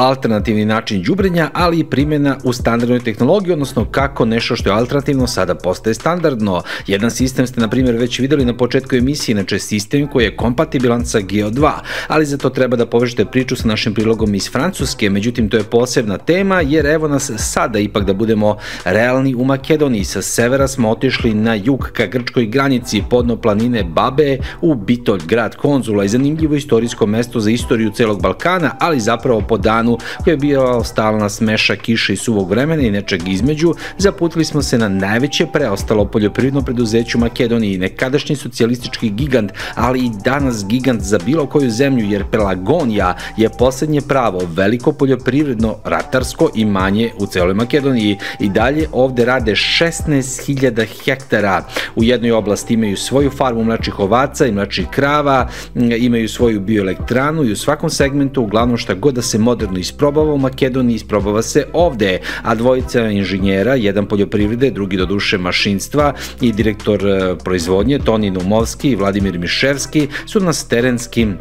alternativni način đubrenja, ali i primjena u standardnoj tehnologiji, odnosno kako nešto što je alternativno sada postaje standardno. Jedan sistem ste, na primjer, već videli na početku emisije, inače sistem koji je kompatibilan sa Geo2, ali za to treba da povežete priču sa našim prilogom iz Francuske, međutim to je posebna tema, jer evo nas sada ipak da budemo realni u Makedoniji. Sa severa smo otišli na jug ka grčkoj granici, podno planine Babe, u Bitolj, grad konzula i zanimljivo istorijsko mesto za istoriju celog Balkana, ali zapravo po danu koji je bio stalna smeša kiše i suvog vremena i nečeg između, zaputili smo se na najveće preostalo poljoprivredno preduzeće u Makedoniji, nekadašnji socijalistički gigant, ali i danas gigant za bilo koju zemlju, jer Pelagonija je poslednje pravo veliko poljoprivredno ratarsko imanje u celoj Makedoniji i dalje ovde rade 16.000 hektara. U jednoj oblasti imaju svoju farmu mlačih ovaca i mlačih krava, imaju svoju bioelektranu i u svakom segmentu, uglavnom šta god da se moderno isprobava u Makedoniji, isprobava se ovde, a dvojica inženjera, jedan poljoprivrede, drugi do duše mašinstva i direktor e, proizvodnje Toni Numovski i Vladimir Miševski su nas terenskim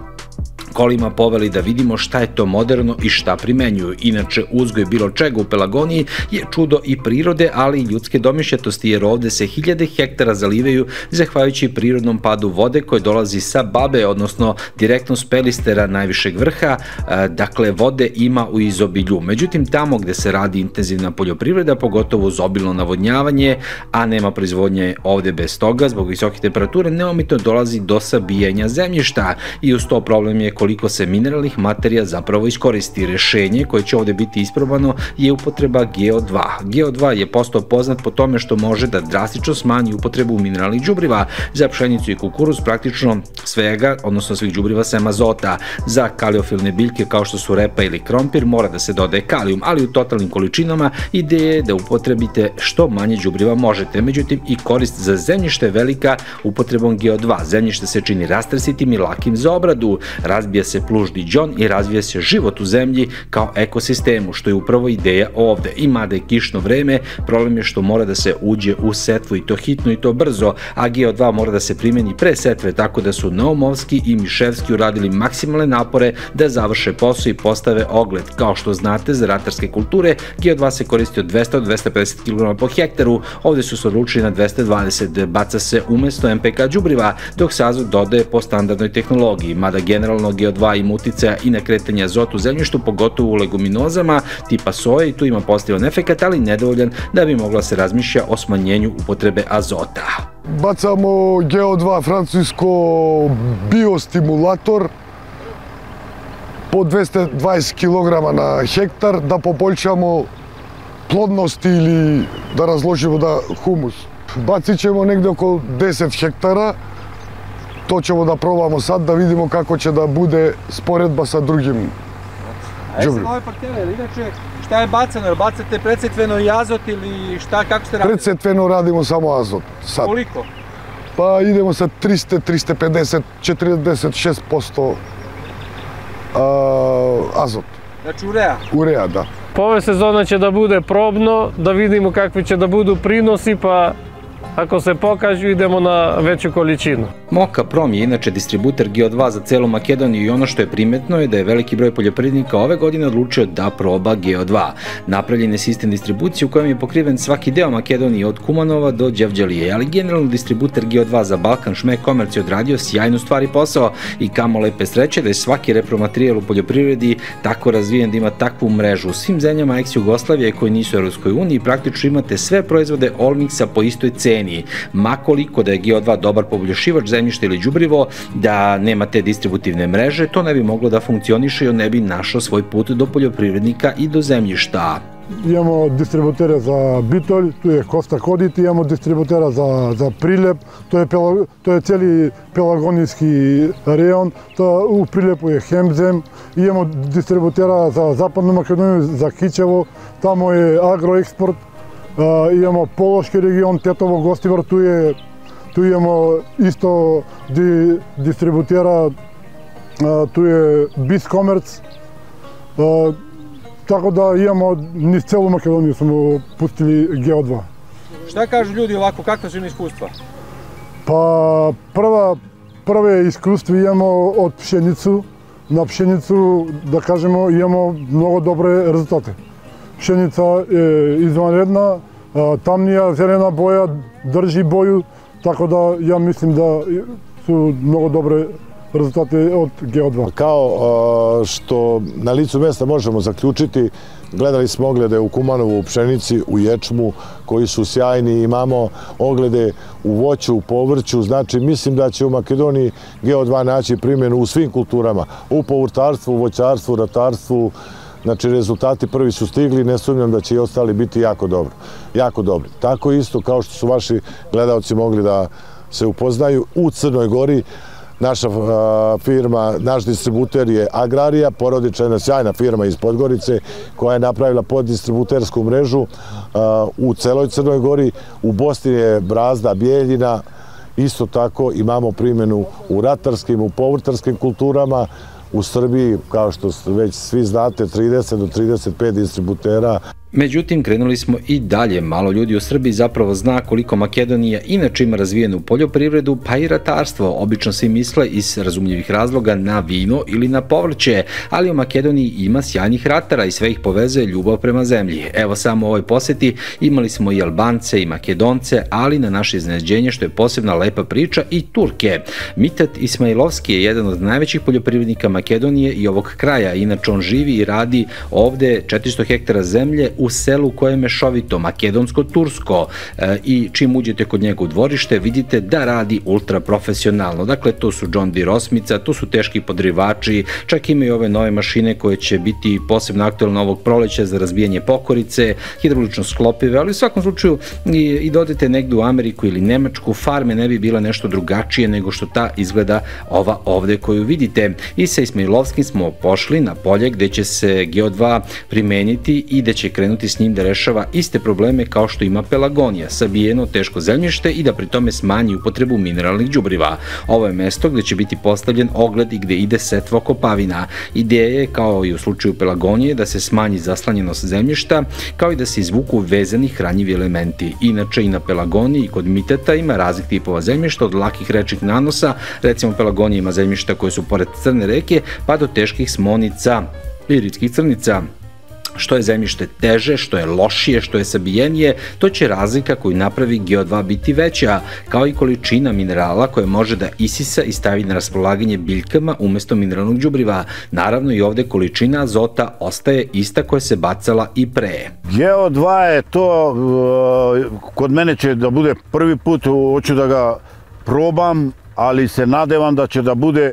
kolima poveli da vidimo šta je to moderno i šta primenjuju. Inače, uzgoj bilo čega u Pelagoniji je čudo i prirode, ali i ljudske domišljatosti, jer ovde se hiljade hektara zalivaju zahvaljujući prirodnom padu vode koje dolazi sa Babe, odnosno direktno s Pelistera najvišeg vrha, e, dakle vode ima u izobilju. Međutim, tamo gde se radi intenzivna poljoprivreda, pogotovo uz obilno navodnjavanje, a nema proizvodnje ovde bez toga, zbog visoke temperature, neomitno dolazi do sabijanja zemljišta i uz to problem je koliko se mineralnih materija zapravo iskoristi. Rešenje koje će ovde biti isprobano je upotreba GO2. GO2 je postao poznat po tome što može da drastično smanji upotrebu mineralnih đubriva za pšenicu i kukuruz, praktično svega, odnosno svih đubriva sem azota. Za kaliofilne biljke kao što su repa ili krompir mora da se dodaje kalijum, ali u totalnim količinama ideja je da upotrebite što manje đubriva možete. Međutim, i korist za zemljište je velika upotrebom GO2. Zemljište se čini rastresitim i lakim za obradu. Raz razbija se plužni džon i razvija se život u zemlji kao ekosistemu, što je upravo ideja ovde. I mada je kišno vreme, problem je što mora da se uđe u setvu i to hitno i to brzo, a GO2 mora da se primeni pre setve, tako da su Naumovski i Miševski uradili maksimalne napore da završe posao i postave ogled. Kao što znate, za ratarske kulture GO2 se koristi od 200 do 250 kg po hektaru, ovde su se odlučili na 220, baca se umesto MPK đubriva, dok se azot dodaje po standardnoj tehnologiji, mada generalno многи од оваа им и на кретање азот у земјишту, поготово у легуминозама типа соја и ту има позитивен ефект, али недоволен да би могла да се размишља о смањењу употребе азота. Бацамо ГО2 француско биостимулатор по 220 кг на хектар да пополчамо плодност или да разложиме да хумус. Бацичемо негде околу 10 хектара to ćemo da probamo sad, da vidimo kako će da bude sporedba sa drugim A jesam ove parcele, inače šta je bacano? Jel bacate predsetveno i azot ili šta, kako ste radili? Predsetveno radimo samo azot sad. Koliko? Pa idemo sa 300, 350, 46% uh, azot. Znači urea? Urea, da. Po ove sezone će da bude probno, da vidimo kakvi će da budu prinosi, pa Ako se pokažu, idemo na veću količinu. Moka Prom je inače distributer GO2 za celu Makedoniju i ono što je primetno je da je veliki broj poljoprivrednika ove godine odlučio da proba GO2. Napravljen je sistem distribucije u kojem je pokriven svaki deo Makedonije od Kumanova do Đevđelije, ali generalno distributer GO2 za Balkan Šme Komerci odradio sjajnu stvari posao i kamo lepe sreće da je svaki repromaterijal u poljoprivredi tako razvijen da ima takvu mrežu. U svim zemljama ex-Jugoslavije koji nisu u Europskoj uniji praktično imate sve proizvode Olmixa po istoj ceni Sloveniji. Makoliko da je GO2 dobar poboljošivač zemljišta ili đubrivo, da nema te distributivne mreže, to ne bi moglo da funkcioniše i on ne bi našao svoj put do poljoprivrednika i do zemljišta. Imamo distributere za Bitolj, tu je Kosta Kodit, imamo distributera za, za Prilep, to je, pela, to je cijeli pelagonijski rejon, to u Prilepu je Hemzem, imamo distributera za Zapadnu Makedoniju, za Kićevo, tamo je Agroeksport, имамо Полошки регион, Тетово, Гостивар, ту е ту имамо исто ди дистрибутера ту е Бискомерц. Така да имамо низ целу Македонија сме пустили Гео2. Шта кажу луѓе лако, како се искуства? Па прва прве искуство имамо од пшеницу, на пшеницу, да кажеме, имамо многу добри резултати. Пшеница е извънредна, тамнија зелена боја држи боју, така да ја мислим да су многу добри rezultate od GO2. Kao što na licu mesta možemo zaključiti, Gledali smo oglede u Kumanovu u pšenici, u ječmu, koji su sjajni. Imamo oglede u voću, u povrću. Znači, mislim da će u Makedoniji GO2 naći primjenu u svim kulturama. U povrtarstvu, voćarstvu, ratarstvu. Znači, rezultati prvi su stigli. Ne sumnjam da će i ostali biti jako dobro. Jako dobri. Tako isto kao što su vaši gledalci mogli da se upoznaju u Crnoj Gori naša firma, naš distributer je Agrarija, porodična jedna sjajna firma iz Podgorice koja je napravila poddistributersku mrežu u celoj Crnoj Gori. U Bosni je Brazda, Bijeljina, isto tako imamo primjenu u ratarskim, u povrtarskim kulturama, u Srbiji, kao što već svi znate, 30 do 35 distributera Međutim, krenuli smo i dalje. Malo ljudi u Srbiji zapravo zna koliko Makedonija inače ima razvijenu poljoprivredu, pa i ratarstvo. Obično svi misle iz razumljivih razloga na vino ili na povrće, ali u Makedoniji ima sjajnih ratara i sve ih povezuje ljubav prema zemlji. Evo samo u ovoj poseti imali smo i Albance i Makedonce, ali na naše iznenađenje što je posebna lepa priča i Turke. Mitat Ismailovski je jedan od najvećih poljoprivrednika Makedonije i ovog kraja. Inače on živi i radi ovde 400 hektara zemlje u selu koje je mešovito, makedonsko-tursko e, i čim uđete kod njega u dvorište vidite da radi ultra profesionalno. Dakle, to su John Deere osmica, to su teški podrivači, čak imaju ove nove mašine koje će biti posebno aktualne ovog proleća za razbijanje pokorice, hidraulično sklopive, ali u svakom slučaju i, i dodete da negde u Ameriku ili Nemačku, farme ne bi bila nešto drugačije nego što ta izgleda ova ovde koju vidite. I sa Ismailovskim smo pošli na polje gde će se Geo2 primeniti i gde će krenuti krenuti s njim da rešava iste probleme kao što ima Pelagonija, sabijeno teško zemljište i da pri tome smanji upotrebu mineralnih đubriva. Ovo je mesto gde će biti postavljen ogled i gde ide setvo kopavina. Ideja je, kao i u slučaju Pelagonije, da se smanji zaslanjenost zemljišta, kao i da se izvuku vezani hranjivi elementi. Inače, i na Pelagoniji i kod miteta ima raznih tipova zemljišta, od lakih rečnih nanosa, recimo Pelagonija ima zemljišta koje su pored crne reke, pa do teških smonica i ritskih crnica što je zemljište teže, što je lošije, što je sabijenije, to će razlika koju napravi Geo2 biti veća, kao i količina minerala koje može da isisa i stavi na raspolaganje biljkama umesto mineralnog đubriva. Naravno i ovde količina azota ostaje ista koja se bacala i pre. Geo2 je to, uh, kod mene će da bude prvi put, hoću da ga probam, ali se nadevam da će da bude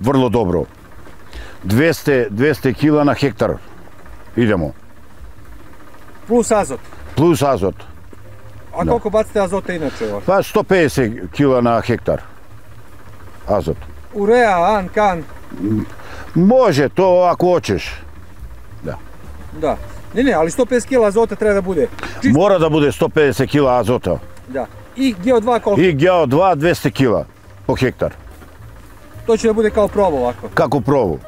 vrlo dobro. 200, 200 kila na hektar idemo. Plus azot? Plus azot. A da. koliko bacite azota inače? Pa 150 kila na hektar azot. Urea, an, kan? Može, to ako hoćeš. Da. Da. Ne, ne, ali 150 kila azota treba da bude. Čisto... Mora da bude 150 kila azota. Da. I GO2 koliko? I GO2 200 kila po hektar. To će da bude kao provo ovako? Kako provo.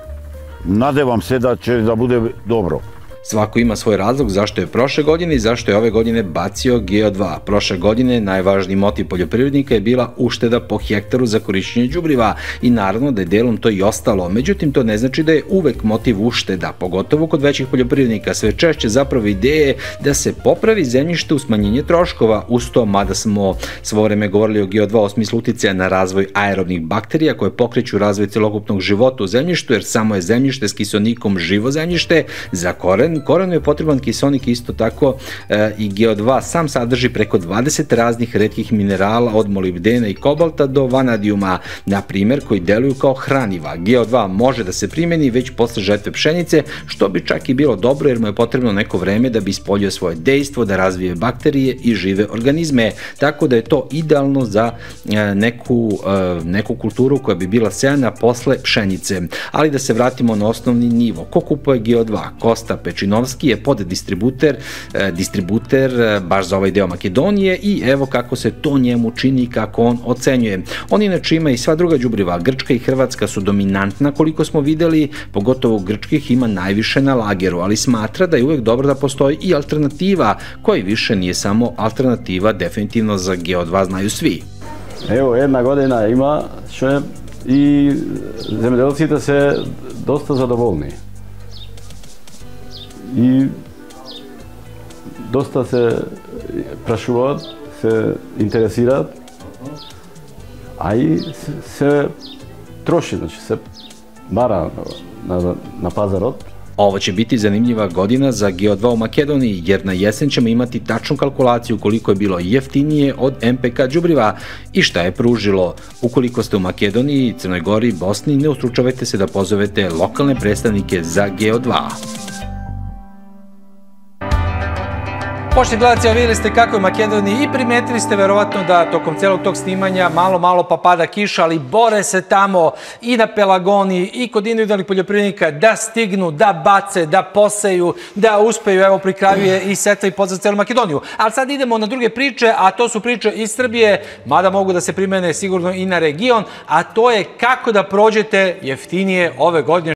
Nadevam se da će da bude dobro. Svako ima svoj razlog zašto je prošle godine i zašto je ove godine bacio GO2. Prošle godine najvažniji motiv poljoprivrednika je bila ušteda po hektaru za korišćenje đubriva i naravno da je delom to i ostalo. Međutim, to ne znači da je uvek motiv ušteda, pogotovo kod većih poljoprivrednika. Sve češće zapravo ideje da se popravi zemljište u smanjenje troškova. Uz to, mada smo svo vreme govorili o GO2 o smislu uticaja na razvoj aerobnih bakterija koje pokreću razvoj celokupnog života u zemljištu, jer samo je zemljište s kisonikom živo zemljište, za koren korenu je potreban kisonik isto tako e, i GO2 sam sadrži preko 20 raznih redkih minerala od molibdena i kobalta do vanadijuma, na primer, koji deluju kao hraniva. GO2 može da se primeni već posle žetve pšenice, što bi čak i bilo dobro jer mu je potrebno neko vreme da bi ispoljio svoje dejstvo, da razvije bakterije i žive organizme, tako da je to idealno za e, neku, e, neku kulturu koja bi bila sejana posle pšenice. Ali da se vratimo na osnovni nivo. Ko kupuje GO2? Kosta Peči Činovski je pod distributer, e, distributer e, baš za ovaj deo Makedonije i evo kako se to njemu čini kako on ocenjuje. On inače ima i sva druga đubriva. Grčka i Hrvatska su dominantna koliko smo videli, pogotovo Grčkih ima najviše na lageru, ali smatra da je uvek dobro da postoji i alternativa, koja više nije samo alternativa definitivno za Geo2 znaju svi. Evo, jedna godina ima še i земјоделците се доста задоволни. и доста се прашуваат, се интересираат, а и се, се троши, значи се бара на, на, на пазарот. Ова ќе бити занимлива година за Геодвал Македонија, јер на јесен ќеме имати тачну калкулацију колико е било јефтиније од МПК Джубрива и шта е пружило. Уколико сте у Македонија, Црној Гори, Босни, не устручавајте се да позовете локалне представнике за Геодваа. Pošli gledalci, vidjeli ste kako je Makedoniji i primetili ste verovatno da tokom celog tog snimanja malo, malo pa pada kiša, ali bore se tamo i na Pelagoni i kod individualnih poljoprivrednika da stignu, da bace, da poseju, da uspeju, evo pri kraju je i setva i pozdrav celu Makedoniju. Ali sad idemo na druge priče, a to su priče iz Srbije, mada mogu da se primene sigurno i na region, a to je kako da prođete jeftinije ove godine